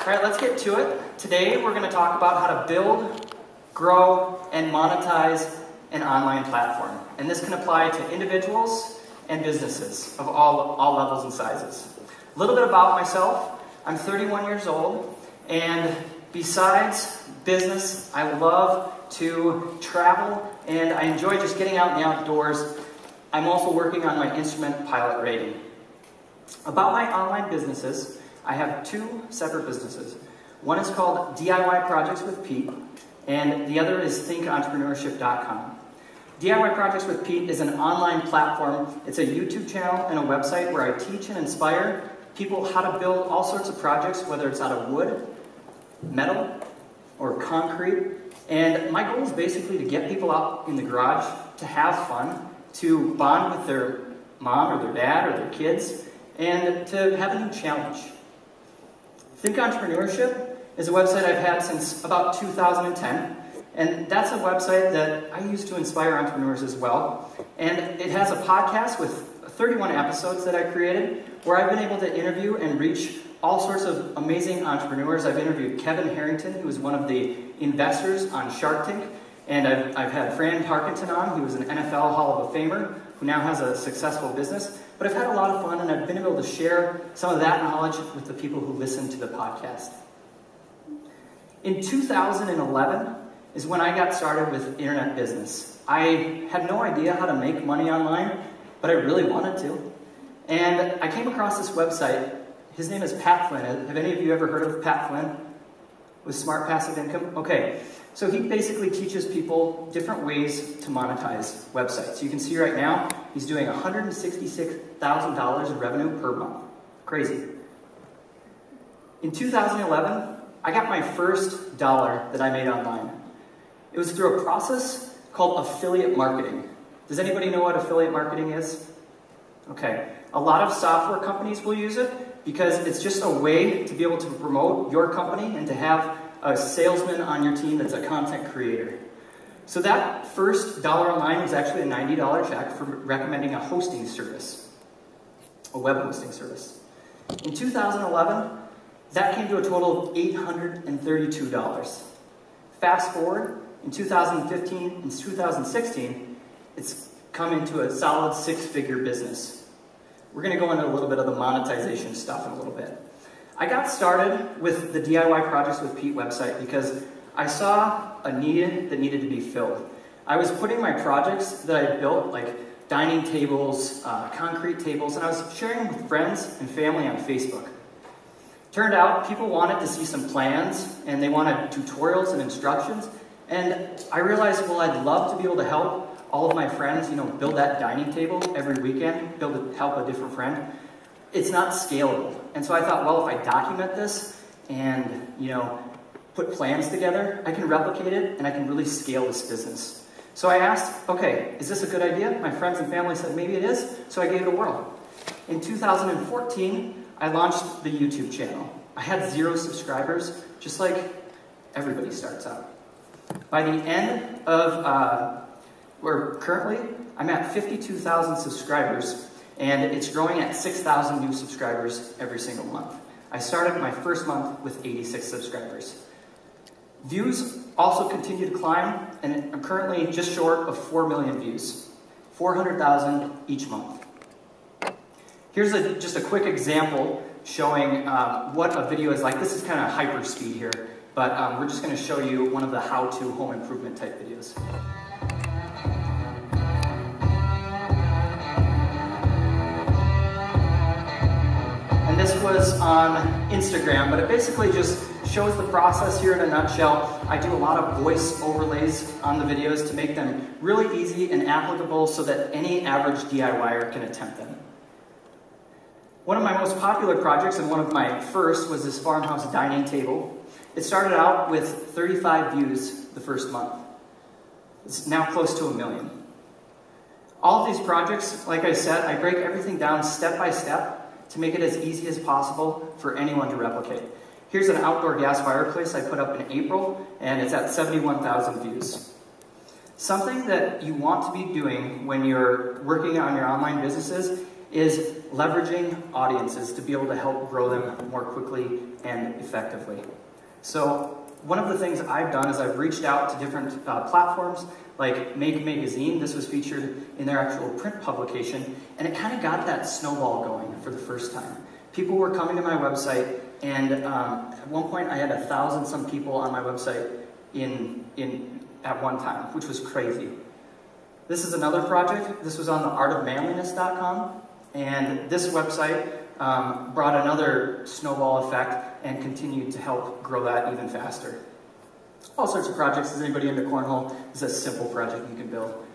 All right, let's get to it. Today we're going to talk about how to build, grow, and monetize an online platform. And this can apply to individuals and businesses of all, all levels and sizes. A little bit about myself. I'm 31 years old, and besides business, I love to travel, and I enjoy just getting out in the outdoors. I'm also working on my instrument pilot rating. About my online businesses, I have two separate businesses. One is called DIY Projects with Pete, and the other is thinkentrepreneurship.com. DIY Projects with Pete is an online platform. It's a YouTube channel and a website where I teach and inspire people how to build all sorts of projects, whether it's out of wood, metal, or concrete. And my goal is basically to get people out in the garage to have fun, to bond with their mom or their dad or their kids, and to have a new challenge. Think Entrepreneurship is a website I've had since about 2010. And that's a website that I use to inspire entrepreneurs as well. And it has a podcast with 31 episodes that I created where I've been able to interview and reach all sorts of amazing entrepreneurs. I've interviewed Kevin Harrington, who is one of the investors on Shark Tank. And I've, I've had Fran Tarkenton on, who is an NFL Hall of Famer, who now has a successful business. But I've had a lot of fun, and I've been able to share some of that knowledge with the people who listen to the podcast. In 2011 is when I got started with internet business. I had no idea how to make money online, but I really wanted to. And I came across this website. His name is Pat Flynn. Have any of you ever heard of Pat Flynn with Smart Passive Income? Okay, so he basically teaches people different ways to monetize websites. You can see right now, he's doing $166,000 in revenue per month. Crazy. In 2011, I got my first dollar that I made online. It was through a process called affiliate marketing. Does anybody know what affiliate marketing is? Okay, a lot of software companies will use it because it's just a way to be able to promote your company and to have a salesman on your team that's a content creator. So that first dollar online was actually a $90 check for recommending a hosting service, a web hosting service. In 2011, that came to a total of $832. Fast forward, in 2015 and 2016, it's come into a solid six-figure business. We're going to go into a little bit of the monetization stuff in a little bit. I got started with the DIY Projects with Pete website because I saw a need that needed to be filled. I was putting my projects that I built, like dining tables, uh, concrete tables, and I was sharing with friends and family on Facebook. Turned out people wanted to see some plans and they wanted tutorials and instructions. And I realized, well, I'd love to be able to help all of my friends, you know, build that dining table every weekend, build help a different friend. It's not scalable. And so I thought, well, if I document this and, you know, put plans together, I can replicate it and I can really scale this business. So I asked, okay, is this a good idea? My friends and family said maybe it is, so I gave it a whirl. In 2014, I launched the YouTube channel. I had zero subscribers, just like everybody starts out. By the end of, uh, where currently, I'm at 52,000 subscribers, and it's growing at 6,000 new subscribers every single month. I started my first month with 86 subscribers. Views also continue to climb, and I'm currently just short of 4 million views, 400,000 each month. Here's a, just a quick example showing um, what a video is like. This is kind of hyper speed here, but um, we're just going to show you one of the how-to home improvement type videos. On Instagram, but it basically just shows the process here in a nutshell. I do a lot of voice overlays on the videos to make them really easy and applicable so that any average DIYer can attempt them. One of my most popular projects and one of my first was this farmhouse dining table. It started out with 35 views the first month. It's now close to a million. All of these projects, like I said, I break everything down step by step to make it as easy as possible for anyone to replicate. Here's an outdoor gas fireplace I put up in April, and it's at 71,000 views. Something that you want to be doing when you're working on your online businesses is leveraging audiences to be able to help grow them more quickly and effectively. So one of the things I've done is I've reached out to different uh, platforms like Make Magazine. This was featured in their actual print publication, and it kind of got that snowball going for the first time. People were coming to my website, and um, at one point I had a thousand some people on my website in, in, at one time, which was crazy. This is another project. This was on the artofmanliness.com, and this website um, brought another snowball effect and continue to help grow that even faster. All sorts of projects. Is anybody into cornhole? It's a simple project you can build.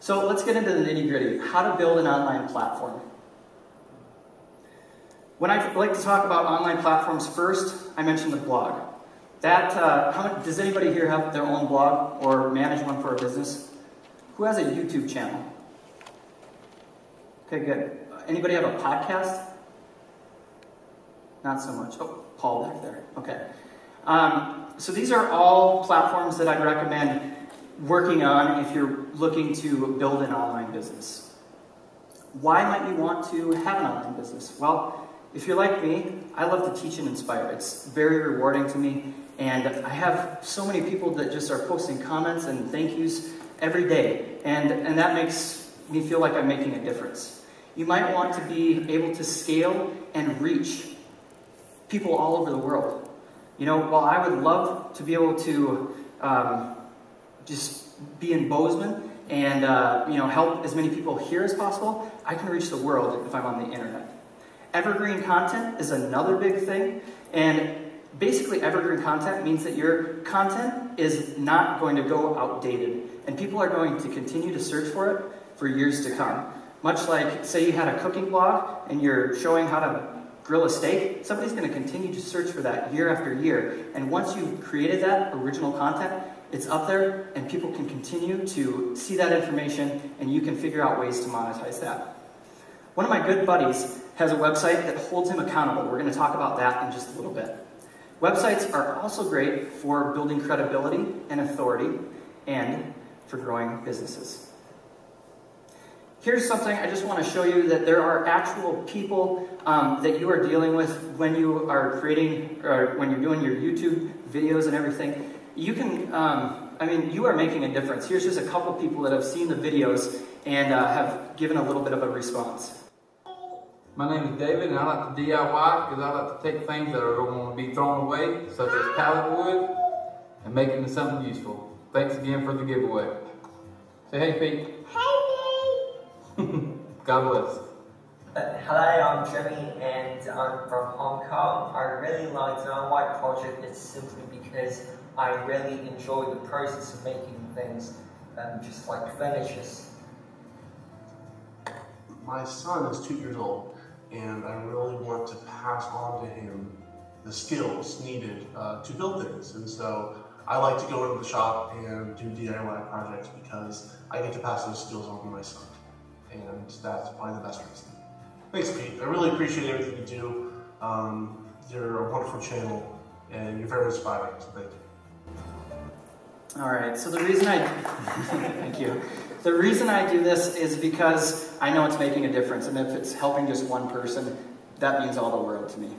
So let's get into the nitty gritty. How to build an online platform. When I like to talk about online platforms first, I mentioned the blog. That, uh, how, does anybody here have their own blog or manage one for a business? Who has a YouTube channel? Okay, good. Anybody have a podcast? Not so much. Oh, Paul back there. Okay. Um, so these are all platforms that I'd recommend working on if you're looking to build an online business. Why might you want to have an online business? Well, if you're like me, I love to teach and inspire. It's very rewarding to me, and I have so many people that just are posting comments and thank yous every day, and, and that makes me feel like I'm making a difference. You might want to be able to scale and reach people all over the world. You know, while I would love to be able to um, just be in Bozeman and uh, you know help as many people here as possible, I can reach the world if I'm on the internet. Evergreen content is another big thing, and basically evergreen content means that your content is not going to go outdated, and people are going to continue to search for it for years to come. Much like, say you had a cooking blog and you're showing how to grill a steak, somebody's going to continue to search for that year after year. And once you've created that original content, it's up there and people can continue to see that information and you can figure out ways to monetize that. One of my good buddies has a website that holds him accountable. We're going to talk about that in just a little bit. Websites are also great for building credibility and authority and for growing businesses. Here's something I just want to show you that there are actual people um, that you are dealing with when you are creating, or when you're doing your YouTube videos and everything. You can, um, I mean, you are making a difference. Here's just a couple people that have seen the videos and uh, have given a little bit of a response. My name is David, and I like to DIY because I like to take things that are going to be thrown away, such as pallet wood, and make it into something useful. Thanks again for the giveaway. Say hey, Pete. God bless. Uh, hello, I'm Jimmy and I'm from Hong Kong. I really like the White project. It's simply because I really enjoy the process of making things, um, just like finishes. My son is two years old, and I really want to pass on to him the skills needed uh, to build things. And so I like to go into the shop and do DIY projects because I get to pass those skills on to my son and that's probably the best reason. Thanks, Pete. I really appreciate everything you do. Um, you're a wonderful channel, and you're very inspiring, so thank you. All right, so the reason I, thank you. The reason I do this is because I know it's making a difference, and if it's helping just one person, that means all the world to me.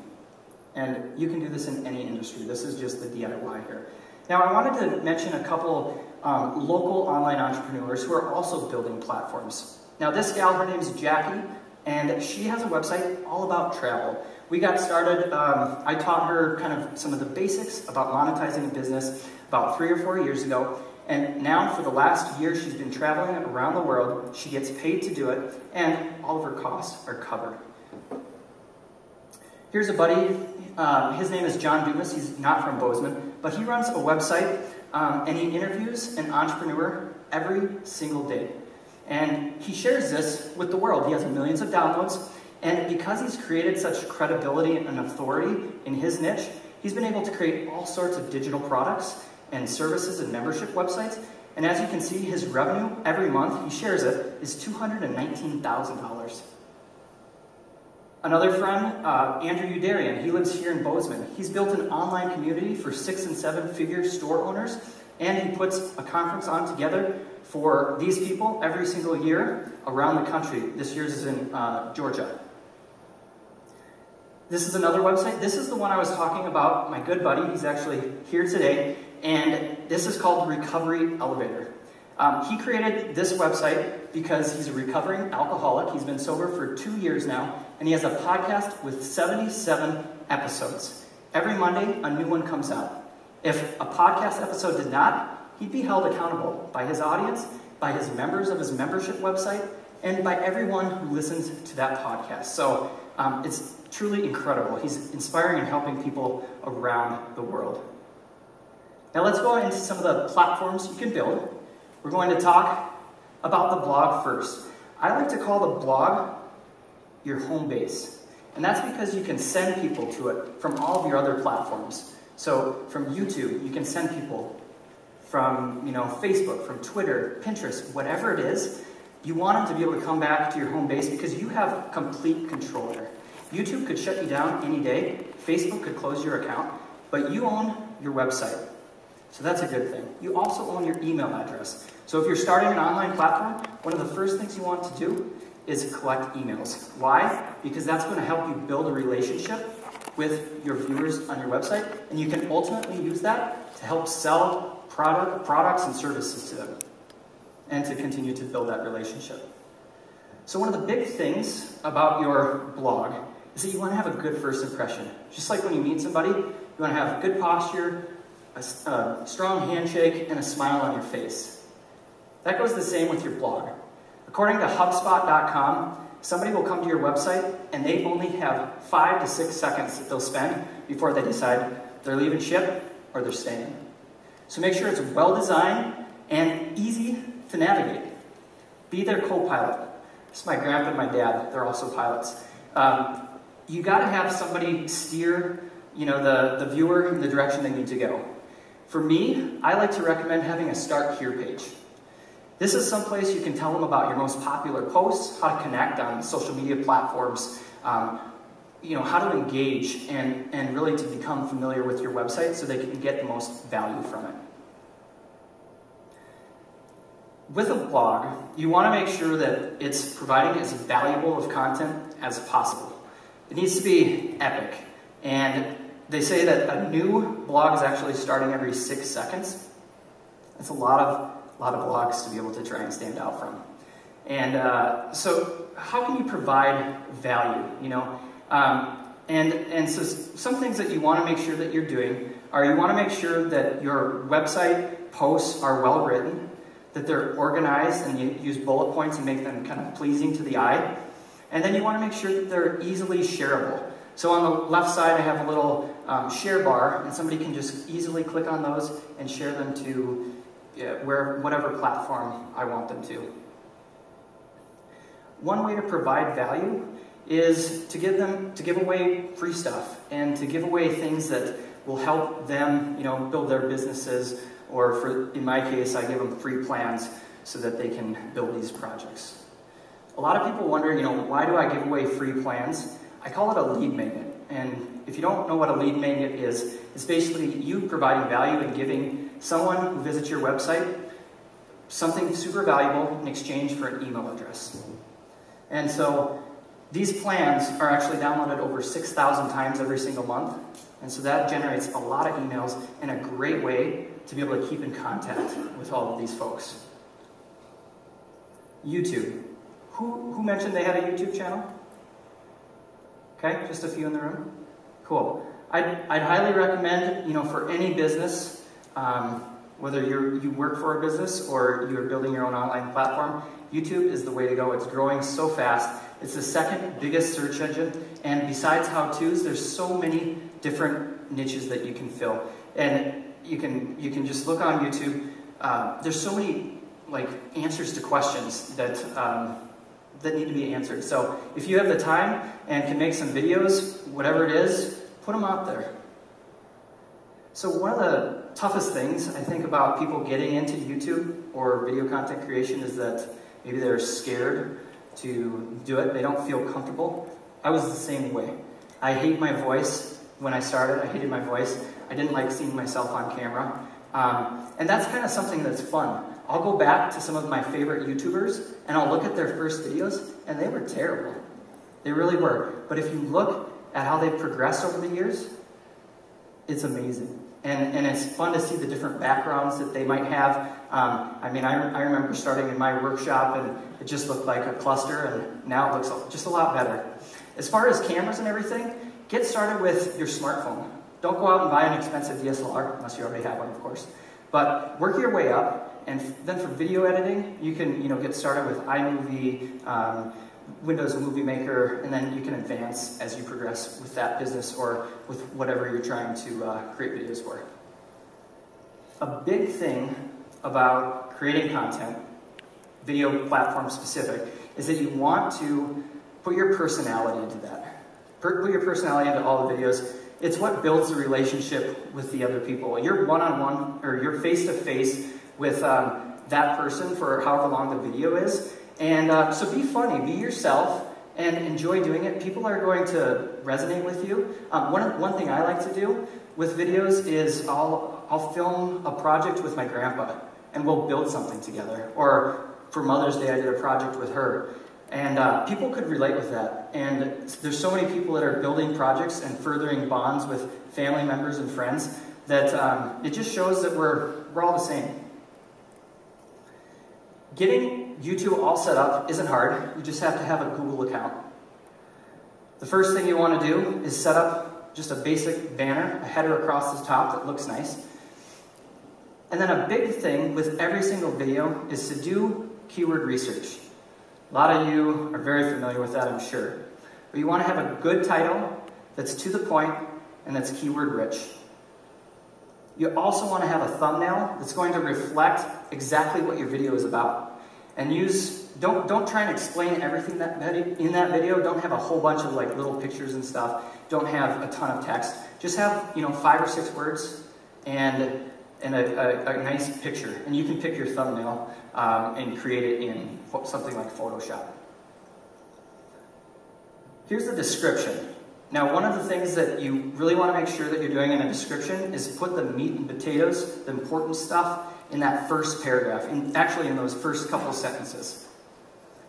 And you can do this in any industry. This is just the DIY here. Now, I wanted to mention a couple um, local online entrepreneurs who are also building platforms. Now, this gal, her name is Jackie, and she has a website all about travel. We got started, um, I taught her kind of some of the basics about monetizing a business about three or four years ago. And now, for the last year, she's been traveling around the world. She gets paid to do it, and all of her costs are covered. Here's a buddy. Uh, his name is John Dumas. He's not from Bozeman, but he runs a website um, and he interviews an entrepreneur every single day. And he shares this with the world. He has millions of downloads. And because he's created such credibility and authority in his niche, he's been able to create all sorts of digital products and services and membership websites. And as you can see, his revenue every month, he shares it, is $219,000. Another friend, uh, Andrew Youderian, he lives here in Bozeman. He's built an online community for six and seven figure store owners, and he puts a conference on together for these people every single year around the country. This year's is in uh, Georgia. This is another website. This is the one I was talking about. My good buddy, he's actually here today, and this is called Recovery Elevator. Um, he created this website because he's a recovering alcoholic. He's been sober for two years now, and he has a podcast with 77 episodes. Every Monday, a new one comes out. If a podcast episode did not, he'd be held accountable by his audience, by his members of his membership website, and by everyone who listens to that podcast. So um, it's truly incredible. He's inspiring and helping people around the world. Now let's go into some of the platforms you can build. We're going to talk about the blog first. I like to call the blog your home base. And that's because you can send people to it from all of your other platforms. So from YouTube, you can send people from you know Facebook, from Twitter, Pinterest, whatever it is. You want them to be able to come back to your home base because you have complete control there. YouTube could shut you down any day. Facebook could close your account, but you own your website. So that's a good thing. You also own your email address. So if you're starting an online platform, one of the first things you want to do is collect emails. Why? Because that's going to help you build a relationship with your viewers on your website, and you can ultimately use that to help sell product, products and services to them, and to continue to build that relationship. So one of the big things about your blog is that you want to have a good first impression. Just like when you meet somebody, you want to have good posture, a, a uh, strong handshake, and a smile on your face. That goes the same with your blog. According to HubSpot.com, somebody will come to your website and they only have five to six seconds that they'll spend before they decide they're leaving ship or they're staying. So make sure it's well designed and easy to navigate. Be their co pilot. This is my grandpa and my dad, they're also pilots. Um, you got to have somebody steer you know, the, the viewer in the direction they need to go. For me, I like to recommend having a Start Here page. This is someplace you can tell them about your most popular posts, how to connect on social media platforms, um, you know, how to engage and, and really to become familiar with your website so they can get the most value from it. With a blog, you want to make sure that it's providing as valuable of content as possible. It needs to be epic. And they say that a new blog is actually starting every six seconds. That's a lot of lot of blogs to be able to try and stand out from. And uh, so, how can you provide value? You know, um, and and so some things that you want to make sure that you're doing are you want to make sure that your website posts are well written, that they're organized, and you use bullet points and make them kind of pleasing to the eye, and then you want to make sure that they're easily shareable. So on the left side, I have a little um, share bar, and somebody can just easily click on those and share them to yeah, where, whatever platform I want them to. One way to provide value is to give them to give away free stuff and to give away things that will help them, you know, build their businesses. Or for in my case, I give them free plans so that they can build these projects. A lot of people wonder, you know, why do I give away free plans? I call it a lead magnet. And if you don't know what a lead magnet is, it's basically you providing value and giving someone who visits your website something super valuable in exchange for an email address. And so these plans are actually downloaded over 6,000 times every single month. And so that generates a lot of emails and a great way to be able to keep in contact with all of these folks. YouTube. Who, who mentioned they had a YouTube channel? Okay, just a few in the room. Cool. I'd, I'd highly recommend, you know, for any business, um, whether you you work for a business or you're building your own online platform, YouTube is the way to go. It's growing so fast. It's the second biggest search engine. And besides how-tos, there's so many different niches that you can fill. And you can you can just look on YouTube. Uh, there's so many like answers to questions that um, that need to be answered. So if you have the time and can make some videos, whatever it is, put them out there. So one of the toughest things I think about people getting into YouTube or video content creation is that maybe they're scared to do it. They don't feel comfortable. I was the same way. I hate my voice. When I started, I hated my voice. I didn't like seeing myself on camera. Um, and that's kind of something that's fun. I'll go back to some of my favorite YouTubers and I'll look at their first videos and they were terrible. They really were. But if you look at how they've progressed over the years, it's amazing. And, and it's fun to see the different backgrounds that they might have. Um, I mean, I, I remember starting in my workshop and it just looked like a cluster, and now it looks just a lot better. As far as cameras and everything, get started with your smartphone. Don't go out and buy an expensive DSLR, unless you already have one, of course. But work your way up, and then for video editing, you can you know get started with iMovie, um, Windows Movie Maker, and then you can advance as you progress with that business or with whatever you're trying to uh, create videos for. A big thing about creating content, video platform specific, is that you want to put your personality into that. Put your personality into all the videos. It's what builds the relationship with the other people. You're one-on-one, or you're face-to-face with um, that person for however long the video is, and uh, so be funny, be yourself, and enjoy doing it. People are going to resonate with you. Um, one, one thing I like to do with videos is I'll, I'll film a project with my grandpa, and we'll build something together. Or for Mother's Day, I did a project with her. And uh, people could relate with that. And there's so many people that are building projects and furthering bonds with family members and friends that um, it just shows that we're, we're all the same. Getting YouTube all set up isn't hard. You just have to have a Google account. The first thing you want to do is set up just a basic banner, a header across the top that looks nice. And then a big thing with every single video is to do keyword research. A lot of you are very familiar with that, I'm sure. But you want to have a good title that's to the point and that's keyword rich. You also want to have a thumbnail that's going to reflect exactly what your video is about. And use, don't, don't try and explain everything that in that video. Don't have a whole bunch of like little pictures and stuff. Don't have a ton of text. Just have, you know, five or six words and, and a, a, a nice picture. And you can pick your thumbnail um, and create it in something like Photoshop. Here's the description. Now, one of the things that you really want to make sure that you're doing in a description is put the meat and potatoes, the important stuff, in that first paragraph, and actually in those first couple sentences.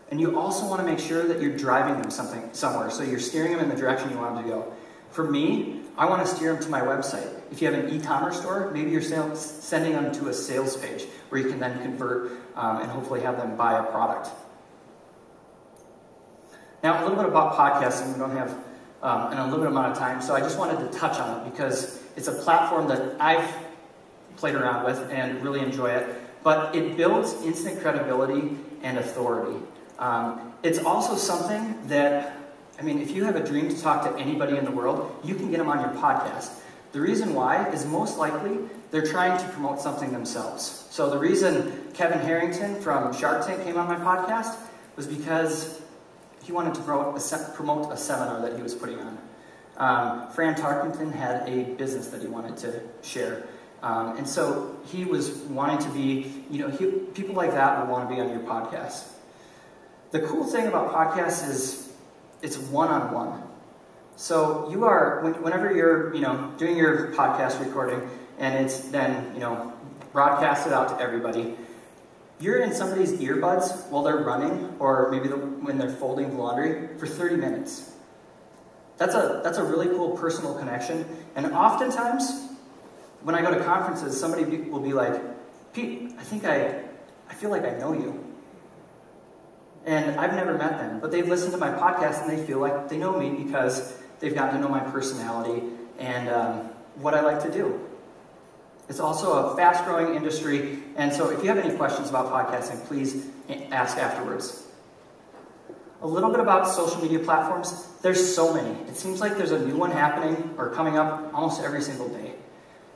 And you also want to make sure that you're driving them something somewhere, so you're steering them in the direction you want them to go. For me, I want to steer them to my website. If you have an e-commerce store, maybe you're sales, sending them to a sales page where you can then convert um, and hopefully have them buy a product. Now, a little bit about podcasting. We don't have um, an unlimited amount of time, so I just wanted to touch on it because it's a platform that I've played around with and really enjoy it. But it builds instant credibility and authority. Um, it's also something that, I mean, if you have a dream to talk to anybody in the world, you can get them on your podcast. The reason why is most likely they're trying to promote something themselves. So the reason Kevin Harrington from Shark Tank came on my podcast was because he wanted to promote a, promote a seminar that he was putting on. Um, Fran Tarkenton had a business that he wanted to share. Um, and so he was wanting to be, you know, he, people like that would want to be on your podcast. The cool thing about podcasts is it's one-on-one. So you are, whenever you're, you know, doing your podcast recording and it's then, you know, broadcasted out to everybody, you're in somebody's earbuds while they're running or maybe the, when they're folding the laundry for 30 minutes. That's a, that's a really cool personal connection. And oftentimes, when I go to conferences, somebody will be like, Pete, I think I, I feel like I know you. And I've never met them, but they've listened to my podcast and they feel like they know me because they've gotten to know my personality and um, what I like to do. It's also a fast growing industry, and so if you have any questions about podcasting, please ask afterwards. A little bit about social media platforms. There's so many. It seems like there's a new one happening or coming up almost every single day.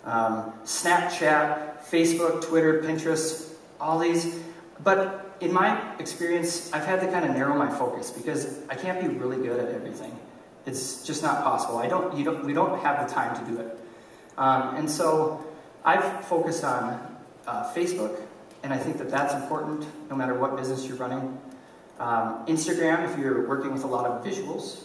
Um, Snapchat, Facebook, Twitter, Pinterest, all these. But in my experience, I've had to kind of narrow my focus because I can't be really good at everything. It's just not possible. I don't, you don't, we don't have the time to do it. Um, and so I've focused on uh, Facebook, and I think that that's important no matter what business you're running. Um, Instagram, if you're working with a lot of visuals.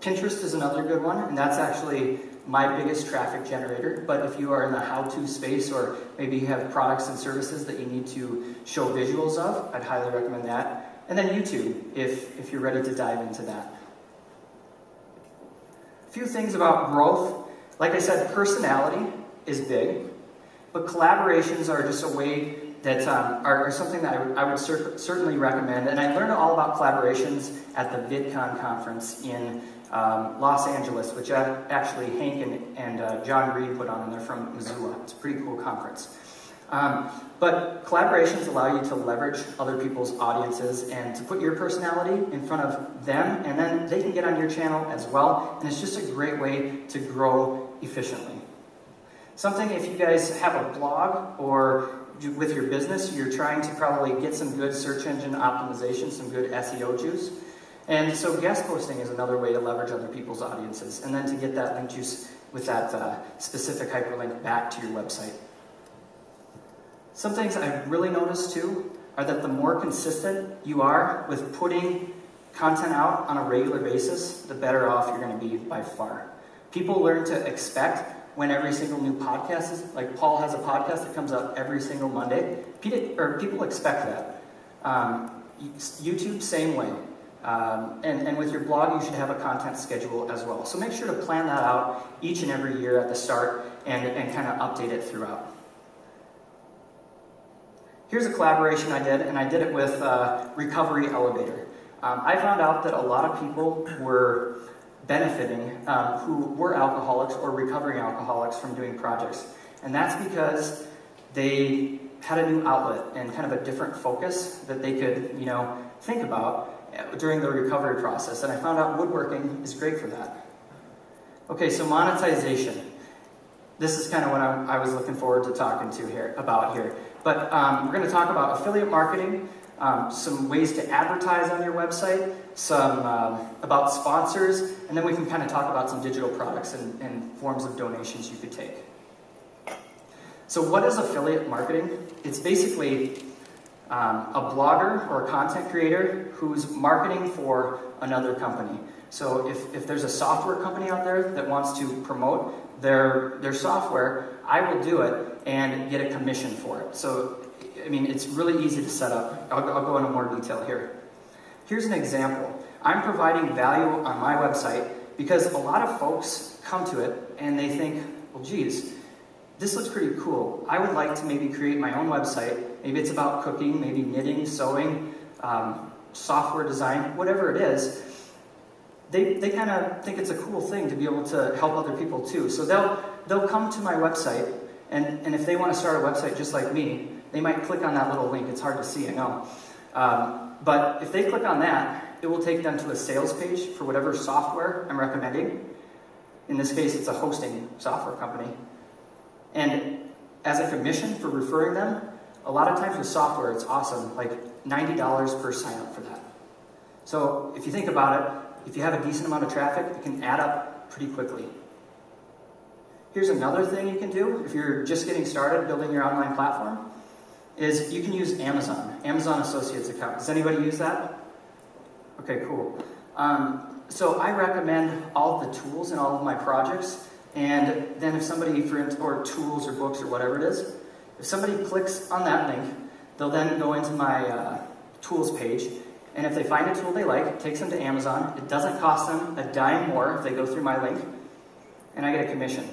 Pinterest is another good one, and that's actually my biggest traffic generator. But if you are in the how-to space or maybe you have products and services that you need to show visuals of, I'd highly recommend that. And then YouTube, if, if you're ready to dive into that. A few things about growth. Like I said, personality is big, but collaborations are just a way that um, are, are, something that I, I would cer- certainly recommend. And I learned all about collaborations at the VidCon conference in um, Los Angeles, which actually Hank and, and uh, John Reed put on, and they're from Missoula. It's a pretty cool conference. Um, but collaborations allow you to leverage other people's audiences and to put your personality in front of them, and then they can get on your channel as well. And it's just a great way to grow efficiently. Something if you guys have a blog or with your business, you're trying to probably get some good search engine optimization, some good SEO juice. And so guest posting is another way to leverage other people's audiences, and then to get that link juice with that uh, specific hyperlink back to your website. Some things I've really noticed too are that the more consistent you are with putting content out on a regular basis, the better off you're going to be by far. People learn to expect when every single new podcast is like Paul has a podcast that comes out every single Monday. People expect that. Um, YouTube, same way. Um, and, and with your blog, you should have a content schedule as well. So make sure to plan that out each and every year at the start and, and kind of update it throughout. Here's a collaboration I did, and I did it with uh, Recovery Elevator. Um, I found out that a lot of people were benefiting um, who were alcoholics or recovering alcoholics from doing projects. And that's because they had a new outlet and kind of a different focus that they could, you know, think about during the recovery process. And I found out woodworking is great for that. Okay, so monetization. This is kind of what I, I was looking forward to talking to here about here. But um, we're going to talk about affiliate marketing, um, some ways to advertise on your website, some um, about sponsors, and then we can kind of talk about some digital products and, and forms of donations you could take. So, what is affiliate marketing? It's basically um, a blogger or a content creator who's marketing for another company. So, if, if there's a software company out there that wants to promote their, their software, I will do it and get a commission for it. So I mean, it's really easy to set up. I'll, I'll go into more detail here. Here's an example. I'm providing value on my website because a lot of folks come to it and they think, well, geez, this looks pretty cool. I would like to maybe create my own website. Maybe it's about cooking, maybe knitting, sewing, um, software design, whatever it is. They, they kind of think it's a cool thing to be able to help other people too. So they'll, they'll come to my website, and, and if they want to start a website just like me, they might click on that little link. It's hard to see, I know. Um, but if they click on that, it will take them to a sales page for whatever software I'm recommending. In this case, it's a hosting software company. And as a commission for referring them, a lot of times with software, it's awesome, like $90 per sign up for that. So if you think about it, if you have a decent amount of traffic, it can add up pretty quickly. Here's another thing you can do if you're just getting started building your online platform is you can use Amazon, Amazon Associates account. Does anybody use that? Okay, cool. Um, so I recommend all the tools in all of my projects, and then if somebody, for or tools or books or whatever it is, if somebody clicks on that link, they'll then go into my uh, tools page, and if they find a tool they like, it takes them to Amazon. It doesn't cost them a dime more if they go through my link, and I get a commission.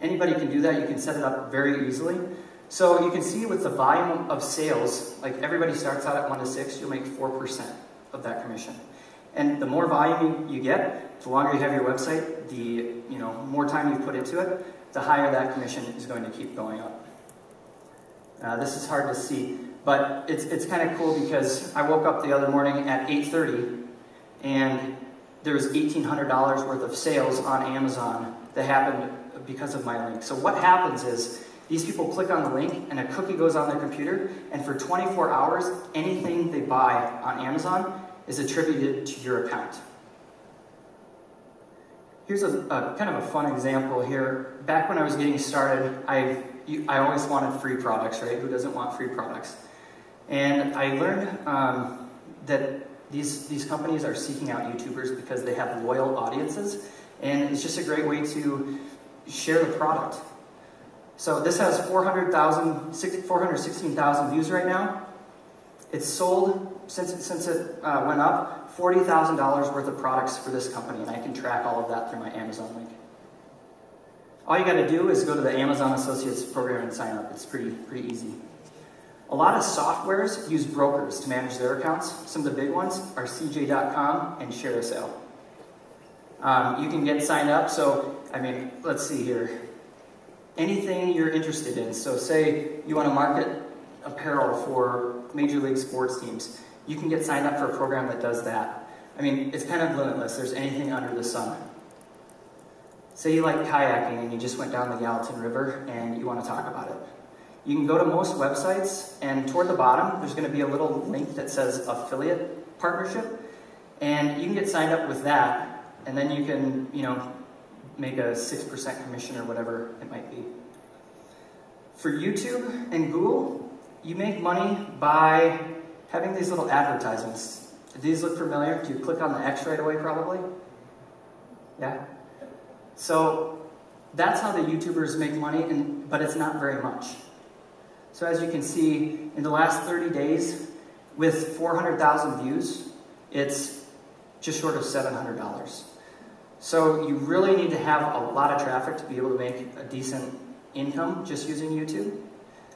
Anybody can do that. You can set it up very easily. So you can see with the volume of sales, like everybody starts out at 1 to 6, you'll make 4% of that commission. And the more volume you get, the longer you have your website, the you know more time you put into it, the higher that commission is going to keep going up. Uh, this is hard to see, but it's, it's kind of cool because I woke up the other morning at 8.30 and there was $1,800 worth of sales on Amazon that happened because of my link. So what happens is these people click on the link and a cookie goes on their computer, and for 24 hours, anything they buy on Amazon is attributed to your account. Here's a, a kind of a fun example here. Back when I was getting started, I, I always wanted free products, right? Who doesn't want free products? And I learned um, that these, these companies are seeking out YouTubers because they have loyal audiences, and it's just a great way to share the product. So this has 400,000, 416,000 views right now. It's sold since, since it uh, went up, $40,000 worth of products for this company, and I can track all of that through my Amazon link. All you got to do is go to the Amazon Associates program and sign up. It's pretty, pretty easy. A lot of softwares use brokers to manage their accounts. Some of the big ones are CJ.com and ShareASale. Um, you can get signed up. So, I mean, let's see here. Anything you're interested in. So, say you want to market apparel for Major League sports teams. You can get signed up for a program that does that. I mean, it's kind of limitless. There's anything under the sun. Say you like kayaking and you just went down the Gallatin River and you want to talk about it. You can go to most websites, and toward the bottom, there's going to be a little link that says affiliate partnership, and you can get signed up with that, and then you can, you know, make a 6% commission or whatever it might be. For YouTube and Google, you make money by having these little advertisements. Do these look familiar? Do you click on the X right away, probably? Yeah? So that's how the YouTubers make money, and, but it's not very much. So as you can see, in the last 30 days, with 400,000 views, it's just short of $700. So you really need to have a lot of traffic to be able to make a decent income just using YouTube.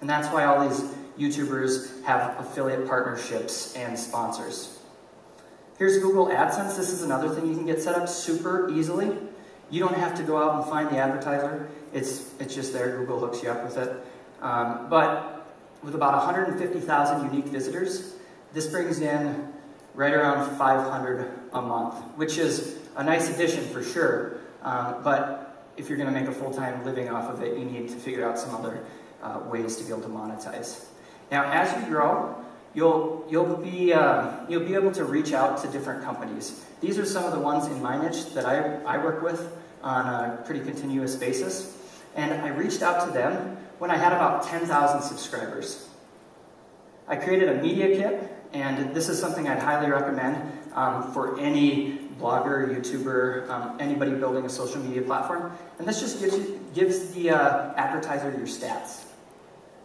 And that's why all these YouTubers have affiliate partnerships and sponsors. Here's Google AdSense. This is another thing you can get set up super easily. You don't have to go out and find the advertiser. It's, it's just there. Google hooks you up with it. Um, but with about 150,000 unique visitors, this brings in right around 500 a month, which is a nice addition for sure. Um, but if you're going to make a full-time living off of it, you need to figure out some other uh, ways to be able to monetize. Now, as you grow, you'll you'll be uh, you'll be able to reach out to different companies. These are some of the ones in my niche that I, I work with on a pretty continuous basis, and I reached out to them when I had about 10,000 subscribers. I created a media kit, and this is something I'd highly recommend um, for any blogger, YouTuber, um, anybody building a social media platform. And this just gives, you, gives the uh, advertiser your stats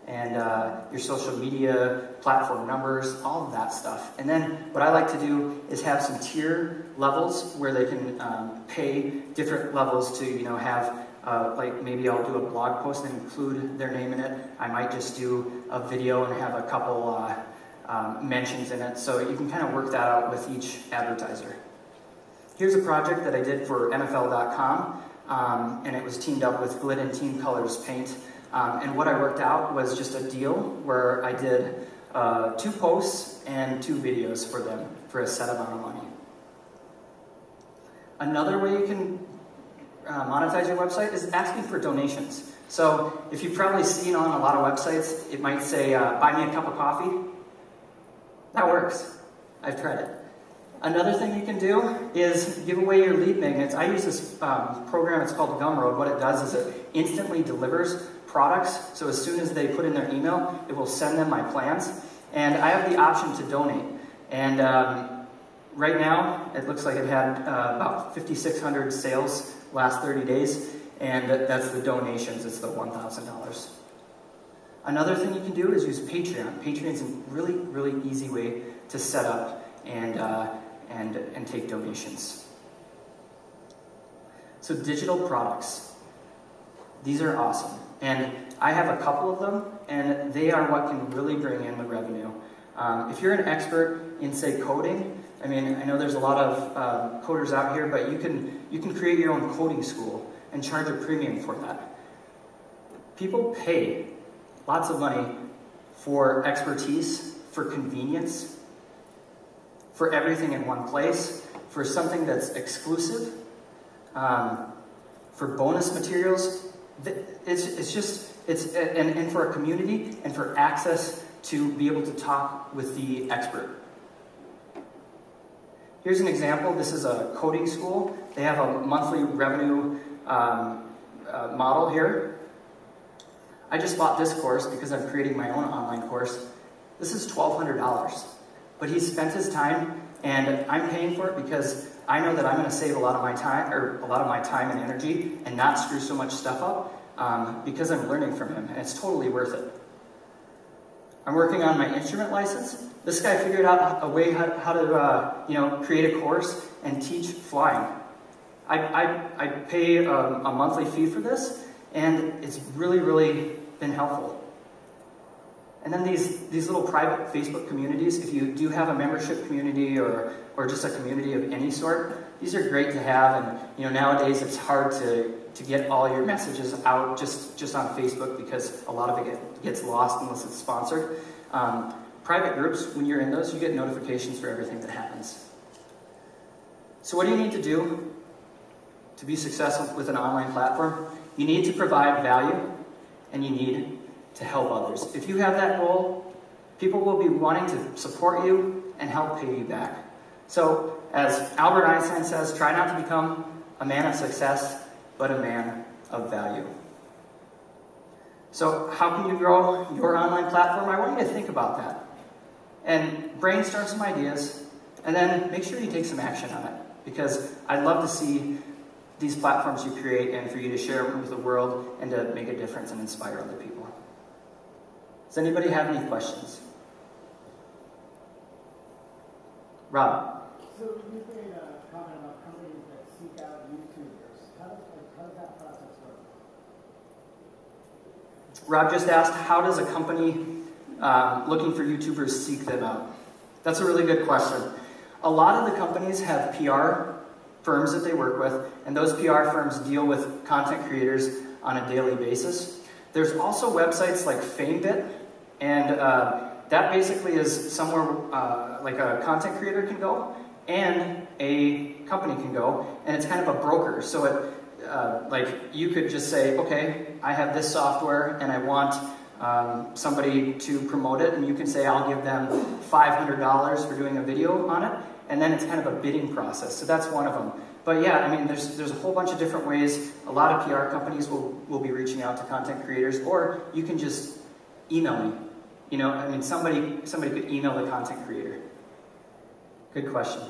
and uh, your social media platform numbers, all of that stuff. And then what I like to do is have some tier levels where they can um, pay different levels to, you know, have uh, like maybe I'll do a blog post and include their name in it. I might just do a video and have a couple uh, um, mentions in it. So you can kind of work that out with each advertiser. Here's a project that I did for NFL.com, um, and it was teamed up with Glidden Team Colors Paint. Um, and what I worked out was just a deal where I did uh, two posts and two videos for them for a set amount of money. Another way you can uh, monetize your website is asking for donations. So if you've probably seen on a lot of websites, it might say, uh, buy me a cup of coffee. That works. I've tried it. Another thing you can do is give away your lead magnets. I use this um, program, it's called Gumroad. What it does is it instantly delivers products. So as soon as they put in their email, it will send them my plans. And I have the option to donate. And um, right now, it looks like it had uh, about 5,600 sales last 30 days. And that's the donations, it's the $1,000. Another thing you can do is use Patreon. Patreon is a really, really easy way to set up and, uh, and, and take donations. So digital products. These are awesome. And I have a couple of them, and they are what can really bring in the revenue. Um, if you're an expert in, say, coding, I mean, I know there's a lot of um, coders out here, but you can, you can create your own coding school and charge a premium for that. People pay lots of money for expertise, for convenience, for everything in one place, for something that's exclusive, um, for bonus materials. It's, it's just, it's, and, and for a community and for access to be able to talk with the expert. Here's an example. This is a coding school. They have a monthly revenue um, uh, model here. I just bought this course because I'm creating my own online course. This is $1,200. But he spent his time, and I'm paying for it because I know that I'm going to save a lot of my time, or a lot of my time and energy, and not screw so much stuff up um, because I'm learning from him, and it's totally worth it. I'm working on my instrument license. This guy figured out a way how, how to, uh, you know, create a course and teach flying. I, I, I pay um, a monthly fee for this, and it's really, really been helpful. And then these, these little private Facebook communities, if you do have a membership community or, or just a community of any sort, these are great to have. And you know, nowadays it's hard to, to get all your messages out just, just on Facebook because a lot of it get, gets lost unless it's sponsored. Um, private groups, when you're in those, you get notifications for everything that happens. So what do you need to do to be successful with an online platform? You need to provide value and you need to help others. If you have that goal, people will be wanting to support you and help pay you back. So, as Albert Einstein says, try not to become a man of success, but a man of value. So, how can you grow your online platform? I want you to think about that and brainstorm some ideas, and then make sure you take some action on it because I'd love to see these platforms you create and for you to share with the world and to make a difference and inspire other people. Does anybody have any questions? Rob. So you made a comment about companies that seek out YouTubers. How does, how does that process work? Rob just asked, how does a company um, looking for YouTubers seek them out? That's a really good question. A lot of the companies have PR firms that they work with, and those PR firms deal with content creators on a daily basis. There's also websites like FameBit, and uh, that basically is somewhere uh, like a content creator can go and a company can go, and it's kind of a broker. So it, uh, like you could just say, okay, I have this software and I want um, somebody to promote it, and you can say, I'll give them $500 for doing a video on it, and then it's kind of a bidding process. So that's one of them. But yeah, I mean, there's, there's a whole bunch of different ways. A lot of PR companies will, will be reaching out to content creators, or you can just email me. You know, I mean, somebody, somebody could email the content creator. Good question.